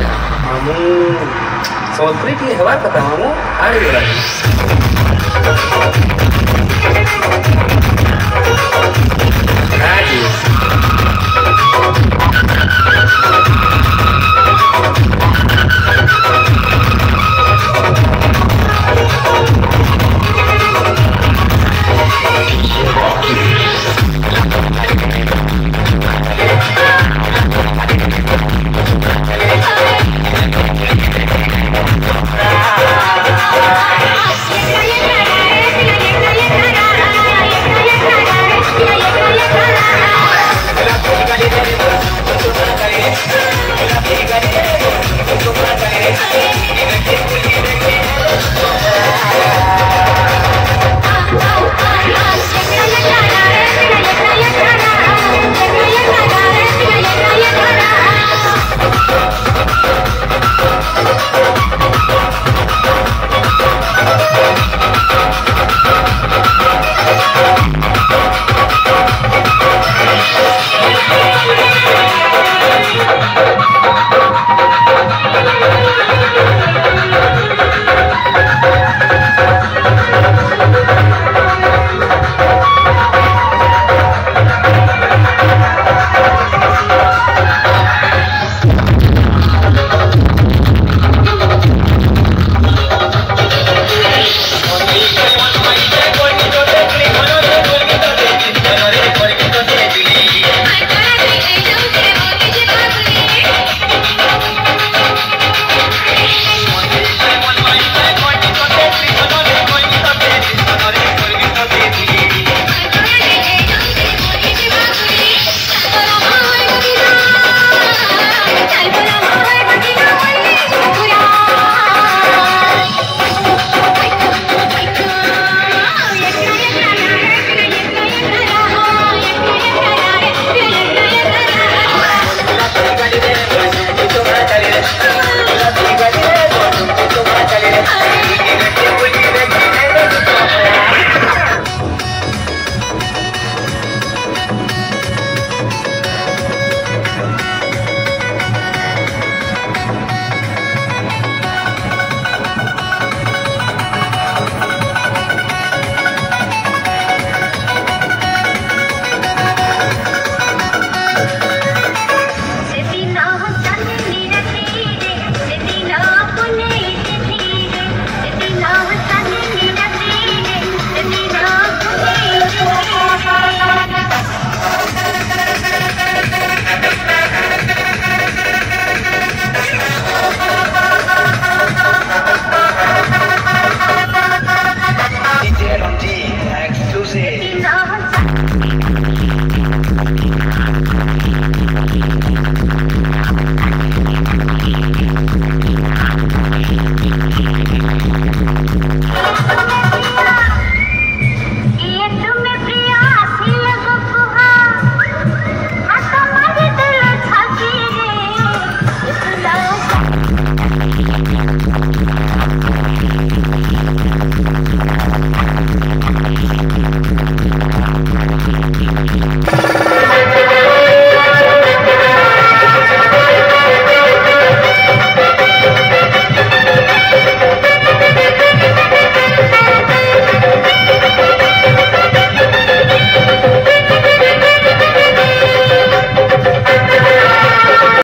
namun Soundtrick hebat kata kamu hari lagi Radio